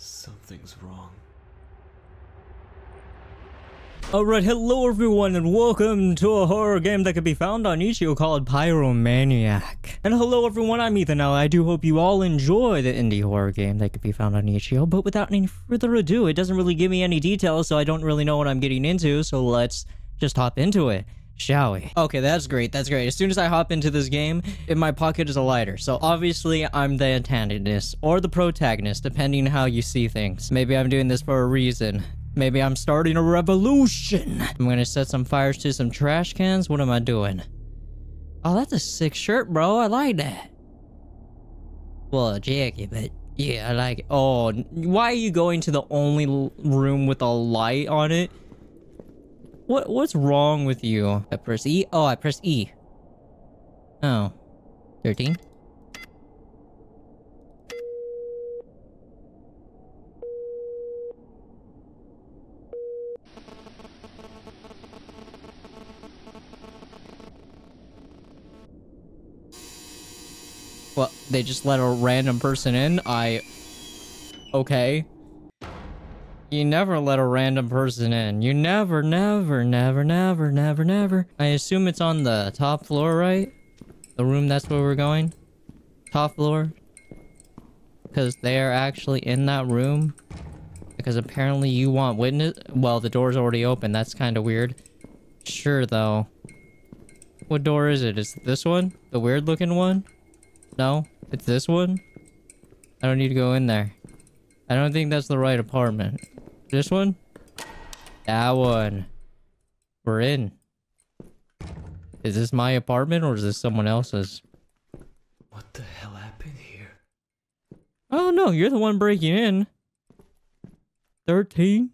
Something's wrong. Alright, hello everyone and welcome to a horror game that can be found on Itch.io called Pyromaniac. And hello everyone, I'm Ethan Now, I do hope you all enjoy the indie horror game that can be found on Itch.io, but without any further ado, it doesn't really give me any details, so I don't really know what I'm getting into, so let's just hop into it. Shall we? Okay, that's great, that's great. As soon as I hop into this game, in my pocket is a lighter. So obviously, I'm the antagonist, or the protagonist, depending how you see things. Maybe I'm doing this for a reason. Maybe I'm starting a revolution. I'm gonna set some fires to some trash cans. What am I doing? Oh, that's a sick shirt, bro. I like that. Well, a jacket, but yeah, I like it. Oh, why are you going to the only room with a light on it? What What's wrong with you? I press E? Oh, I press E. Oh. 13? Well, they just let a random person in? I... Okay. You never let a random person in. You never, never, never, never, never, never. I assume it's on the top floor, right? The room that's where we're going? Top floor? Because they are actually in that room? Because apparently you want witness- Well, the door's already open. That's kind of weird. Sure, though. What door is it? Is it this one? The weird looking one? No? It's this one? I don't need to go in there. I don't think that's the right apartment. This one? That one. We're in. Is this my apartment or is this someone else's? What the hell happened here? Oh no, you're the one breaking in. 13?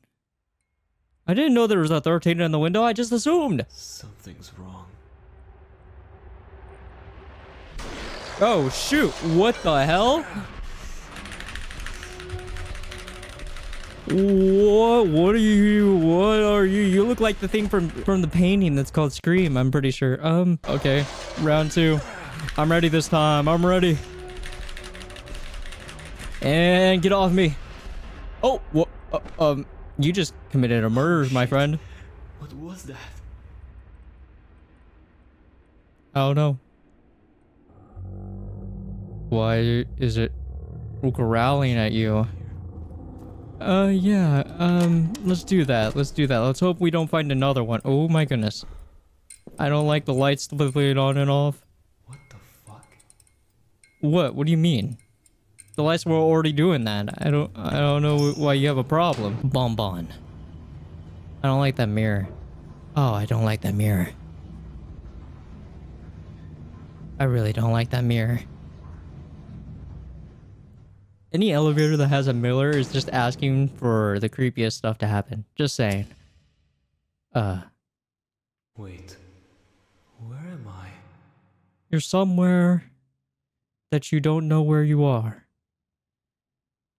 I didn't know there was a 13 in the window, I just assumed. Something's wrong. Oh shoot, what the hell? What? What are you? What are you? You look like the thing from from the painting that's called Scream. I'm pretty sure. Um. Okay. Round two. I'm ready this time. I'm ready. And get off me. Oh. What? Uh, um. You just committed a murder, my friend. What was that? I don't know. Why is it growling at you? Uh, yeah, um, let's do that. Let's do that. Let's hope we don't find another one. Oh my goodness. I don't like the lights flipping on and off. What the fuck? What? What do you mean? The lights were already doing that. I don't, I don't know why you have a problem. Bonbon. I don't like that mirror. Oh, I don't like that mirror. I really don't like that mirror. Any elevator that has a mirror is just asking for the creepiest stuff to happen. Just saying. Uh. Wait. Where am I? You're somewhere that you don't know where you are.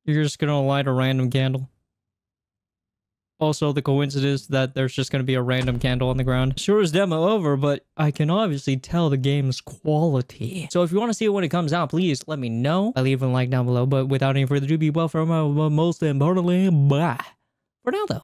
You're just gonna light a random candle. Also, the coincidence that there's just going to be a random candle on the ground. Sure is demo over, but I can obviously tell the game's quality. So if you want to see it when it comes out, please let me know. I leave a like down below, but without any further ado, be well for uh, most importantly, bye. For now though.